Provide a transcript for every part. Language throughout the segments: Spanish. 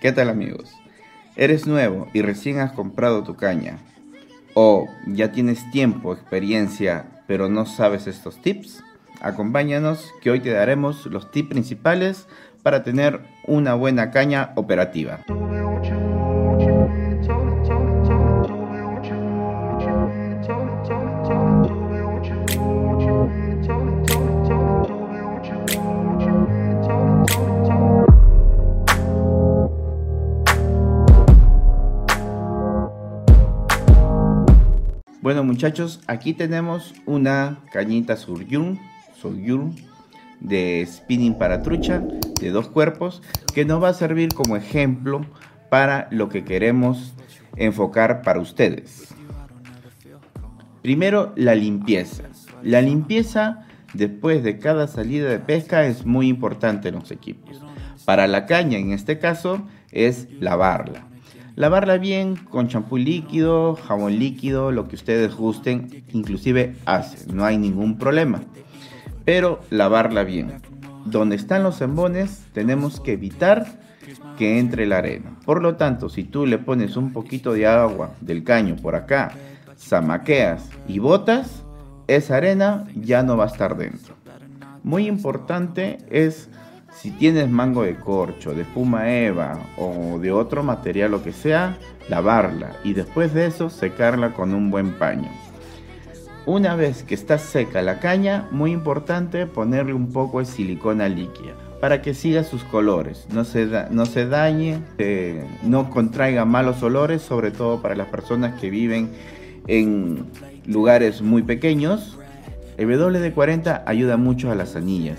¿Qué tal amigos? ¿Eres nuevo y recién has comprado tu caña? ¿O ya tienes tiempo, experiencia, pero no sabes estos tips? Acompáñanos que hoy te daremos los tips principales para tener una buena caña operativa. Bueno muchachos, aquí tenemos una cañita Suryun, Suryun de spinning para trucha de dos cuerpos que nos va a servir como ejemplo para lo que queremos enfocar para ustedes. Primero, la limpieza. La limpieza después de cada salida de pesca es muy importante en los equipos. Para la caña, en este caso, es lavarla. Lavarla bien con champú líquido, jabón líquido, lo que ustedes gusten, inclusive hace, no hay ningún problema. Pero lavarla bien. Donde están los embones tenemos que evitar que entre la arena. Por lo tanto, si tú le pones un poquito de agua del caño por acá, zamaqueas y botas, esa arena ya no va a estar dentro. Muy importante es si tienes mango de corcho, de espuma eva o de otro material lo que sea, lavarla y después de eso secarla con un buen paño. Una vez que está seca la caña, muy importante ponerle un poco de silicona líquida para que siga sus colores, no se, no dañe, eh, no contraiga malos olores, sobre todo para las personas que viven en lugares muy pequeños. El WD-40 ayuda mucho a las anillas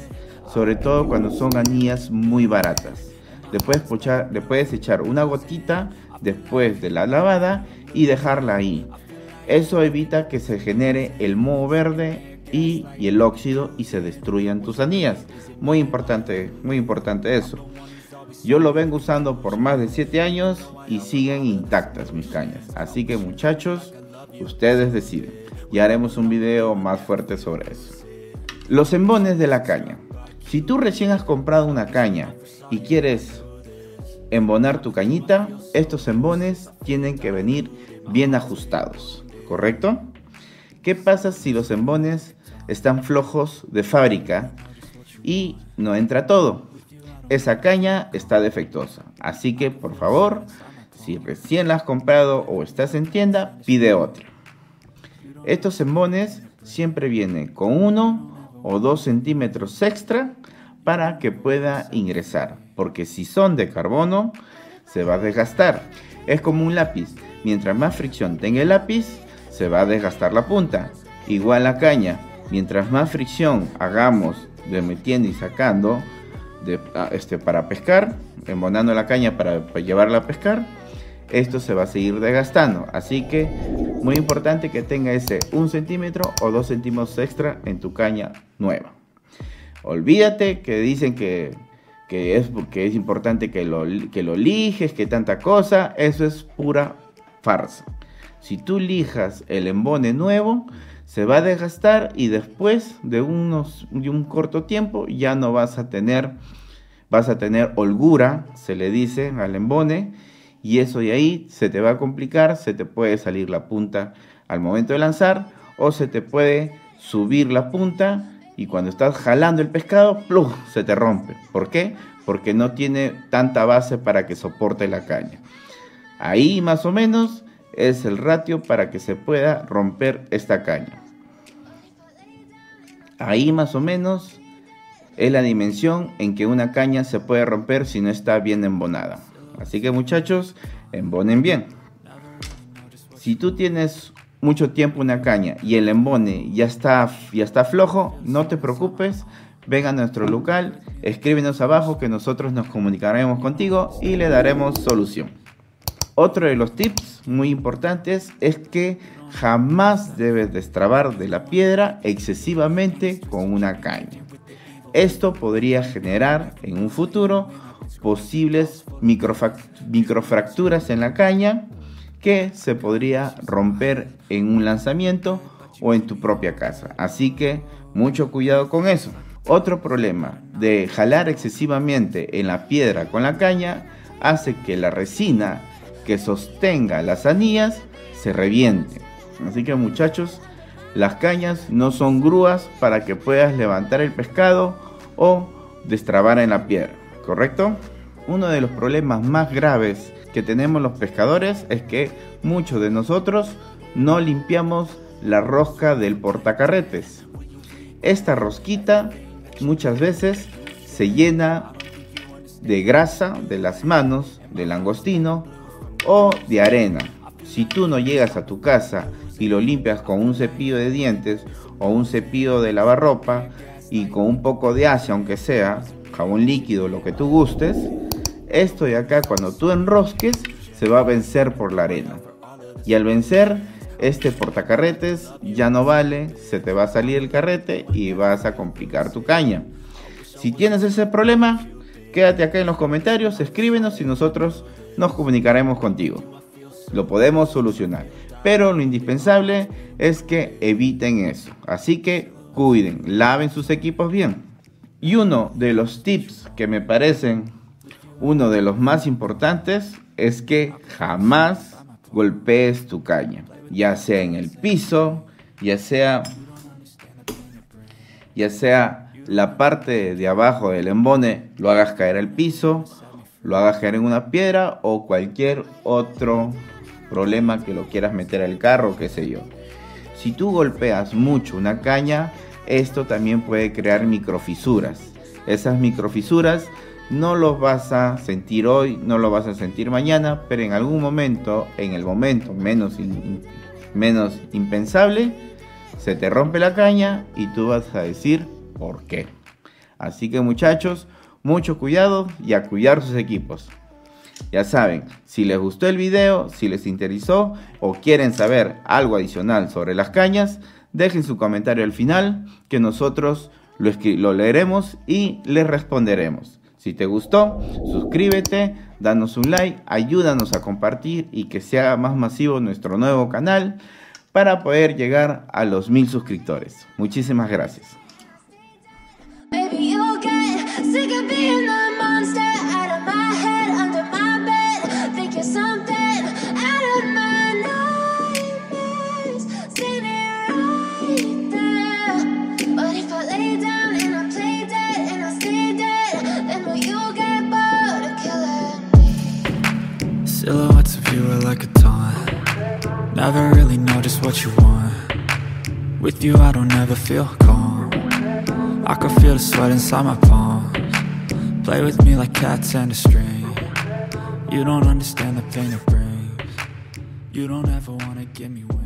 sobre todo cuando son anillas muy baratas. Le puedes, echar una gotita después de la lavada y dejarla ahí. Eso evita que se genere el moho verde y, y, el óxido y se destruyan tus anillas. Muy importante, muy importante eso. Yo lo vengo usando por más de 7 años y siguen intactas mis cañas. Así que muchachos, ustedes deciden. Y haremos un video más fuerte sobre eso. Los embones de la caña. Si tú recién has comprado una caña y quieres embonar tu cañita, estos embones tienen que venir bien ajustados, ¿correcto? ¿Qué pasa si los embones están flojos de fábrica y no entra todo? Esa caña está defectuosa, así que por favor, si recién la has comprado o estás en tienda, pide otra. Estos embones siempre vienen con uno o 2 centímetros extra para que pueda ingresar, porque si son de carbono se va a desgastar. Es como un lápiz, mientras más fricción tenga el lápiz, se va a desgastar la punta. Igual la caña, mientras más fricción hagamos de metiendo y sacando de, ah, este, para pescar, embonando la caña para, para llevarla a pescar, esto se va a seguir desgastando. Así que muy importante que tenga ese un centímetro o dos centímetros extra en tu caña nueva. Olvídate que dicen que, es, que es importante que lo, que lo lijes, que tanta cosa. Eso es pura farsa. Si tú lijas el embone nuevo, se va a desgastar y después de, unos, un corto tiempo ya no vas a tener, vas a tener holgura, se le dice al embone, y eso de ahí se te va a complicar, se te puede salir la punta al momento de lanzar o se te puede subir la punta y cuando estás jalando el pescado, ¡plum! se te rompe. ¿Por qué? Porque no tiene tanta base para que soporte la caña. Ahí más o menos es el ratio para que se pueda romper esta caña. Ahí más o menos es la dimensión en que una caña se puede romper si no está bien embonada. Así que muchachos, embonen bien. Si tú tienes mucho tiempo una caña y el embone ya está, ya está flojo, no te preocupes, ven a nuestro local, escríbenos abajo que nosotros nos comunicaremos contigo y le daremos solución. Otro de los tips muy importantes es que jamás debes destrabar de la piedra excesivamente con una caña. Esto podría generar en un futuro posibles microfracturas en la caña que se podría romper en un lanzamiento o en tu propia casa. Así que mucho cuidado con eso. Otro problema de jalar excesivamente en la piedra con la caña hace que la resina que sostenga las anillas se reviente. Así que muchachos, las cañas no son grúas para que puedas levantar el pescado o destrabar en la piedra, ¿correcto? Uno de los problemas más graves que tenemos los pescadores es que muchos de nosotros no limpiamos la rosca del portacarretes. Esta rosquita muchas veces se llena de grasa de las manos del langostino o de arena. Si tú no llegas a tu casa y lo limpias con un cepillo de dientes o un cepillo de lavarropa y con un poco de asia, aunque sea, jabón líquido, lo que tú gustes, esto de acá cuando tú enrosques se va a vencer por la arena. Y al vencer, este portacarretes ya no vale, se te va a salir el carrete y vas a complicar tu caña. Si tienes ese problema, quédate acá en los comentarios, escríbenos y nosotros nos comunicaremos contigo. Lo podemos solucionar. Pero lo indispensable es que eviten eso. Así que cuiden, laven sus equipos bien. Y uno de los tips que me parecen uno de los más importantes es que jamás golpees tu caña, ya sea en el piso, ya sea ya sea la parte de abajo del embone lo hagas caer al piso, lo hagas caer en una piedra o cualquier otro problema que lo quieras meter al carro, qué sé yo. Si tú golpeas mucho una caña, esto también puede crear microfisuras. Esas microfisuras no los vas a sentir hoy, no lo vas a sentir mañana, pero en algún momento, en el momento menos, menos impensable, se te rompe la caña y tú vas a decir por qué. Así que muchachos, mucho cuidado y a cuidar sus equipos. Ya saben, si les gustó el video, si les interesó o quieren saber algo adicional sobre las cañas, dejen su comentario al final que nosotros lo, lo leeremos y les responderemos. Si te gustó, suscríbete, danos un like, ayúdanos a compartir y que sea más masivo nuestro nuevo canal para poder llegar a los mil suscriptores. Muchísimas gracias. What you want. With you I don't ever feel calm. I can feel the sweat inside my palms. Play with me like cats and a string. You don't understand the pain it brings. You don't ever wanna give me wings